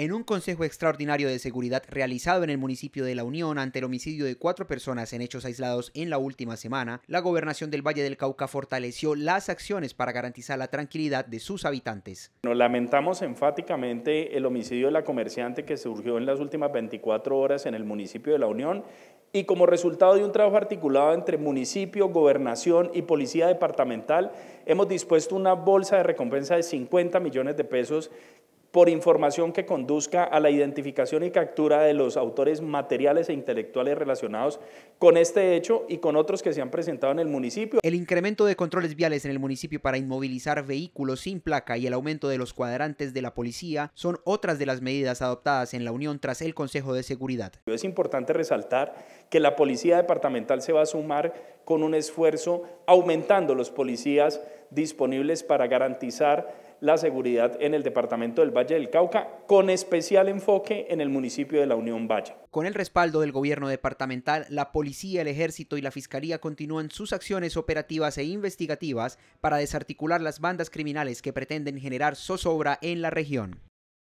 En un Consejo Extraordinario de Seguridad realizado en el municipio de La Unión ante el homicidio de cuatro personas en hechos aislados en la última semana, la gobernación del Valle del Cauca fortaleció las acciones para garantizar la tranquilidad de sus habitantes. Nos lamentamos enfáticamente el homicidio de la comerciante que surgió en las últimas 24 horas en el municipio de La Unión y como resultado de un trabajo articulado entre municipio, gobernación y policía departamental, hemos dispuesto una bolsa de recompensa de 50 millones de pesos por información que conduzca a la identificación y captura de los autores materiales e intelectuales relacionados con este hecho y con otros que se han presentado en el municipio. El incremento de controles viales en el municipio para inmovilizar vehículos sin placa y el aumento de los cuadrantes de la policía son otras de las medidas adoptadas en la Unión tras el Consejo de Seguridad. Es importante resaltar que la Policía Departamental se va a sumar con un esfuerzo aumentando los policías disponibles para garantizar la seguridad en el departamento del Valle del Cauca, con especial enfoque en el municipio de la Unión Valle. Con el respaldo del gobierno departamental, la policía, el ejército y la fiscalía continúan sus acciones operativas e investigativas para desarticular las bandas criminales que pretenden generar zozobra en la región.